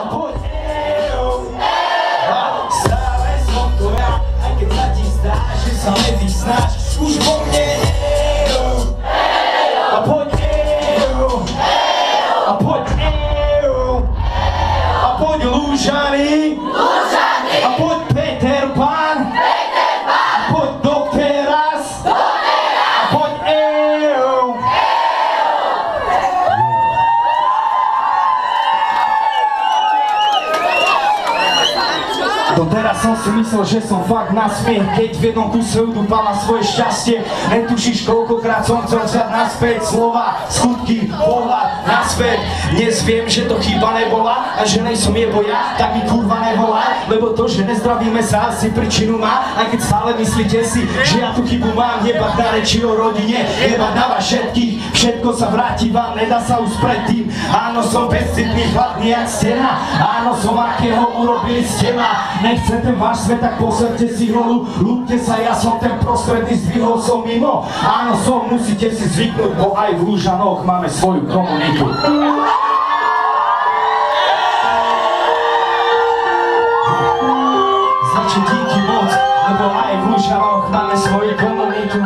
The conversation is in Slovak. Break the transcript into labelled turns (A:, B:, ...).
A: A Doteraz som si myslel, že som fakt na smiech Keď v jednom kuse udúpala svoje šťastie. Netušíš koľkokrát som chcel vziať naspäť Slova, skutky, pohľad naspäť. Dnes viem, že to chyba nebola A že nejsom jebo ja, tak mi kurva nevolá Lebo to, že nezdravíme sa, asi príčinu má. Aj keď stále myslíte si, že ja tú chybu mám Jebať na reči o rodine, jebať na vás všetkých. Všetko sa vráti vám, nedá sa už predtým. Áno, som bezcitný, chladný jak stena. Áno, som akého urobili ste ma. Nechcem ten váš svet, tak poserte si ho Ľúbte sa, ja som ten prostredný, zdvihol som mimo. Áno, som, musíte si zvyknúť, bo aj v Lúžanoch máme svoju komunitu. Za čo díky moc, lebo aj v Lúžanoch máme svoju komunitu